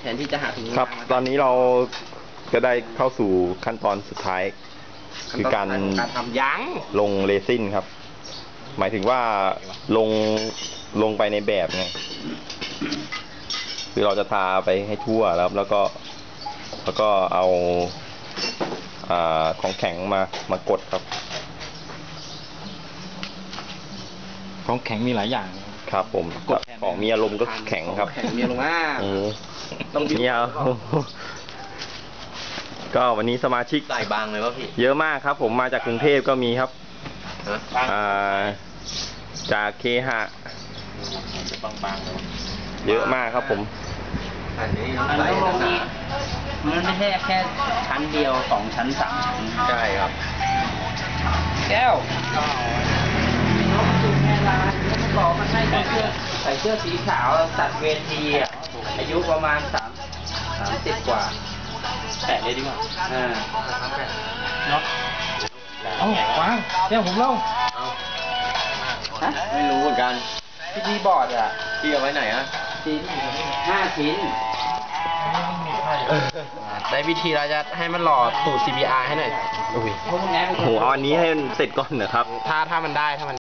แทนที่จะหาถุงมือครับ ยางมาตอนนี้เราก็ได้เข้าสู่ขั้นตอนสุดท้าย คือการการทำยางลงเรซินครับ หมายถึงว่าลงลงไปในแบบไงคือเราจะทาไปให้ทั่วแล้วแล้วก็ แล้วก็เอาอาของแข็งมามากดครับ ของแข็งมีหลายอย่างนะ ครับครับผมกดแทนของมีอารมณ์ก็แข็งครับแข็งมีลงมา เออต้องบิ้วเนี่ยก็วันนี้สมาชิกใส่บางเลยวะพี่เยอะมากครับ ผมมาจากกรุงเทพก็มีครับฮะอ่าจากเคหะ บางๆเลยเยอะมากครับ ผม อันนี้มันใส่ต้องลงหนานี่มันไม่ใช่แค่ชั้นเดียวสองชั้นสามชั้นๆใช่ครับ แก้วบอกมันให้ใส่เสื้อใส่ เสื้อสีขาวตัดเวทีอะอายุประมาณสามสามสิบกว่าแปะเลยดีกว่าอ่าเนาะเอ้าวางเดี๋ยวผมเล่าฮะไม่รู้เหมือนกันที่ดีบอร์ดอะพี่เอาไว้ไหนอะชิ้นห้าชิ้นได้วิธีเราจะให้มันหล่อตูด CBR ให้หน่อยอุ้ยพวกนี้โอ้โหเอาอันนี้ให้มันเสร็จก่อนนะครับ ถ้าถ้ามันได้ถ้ามัน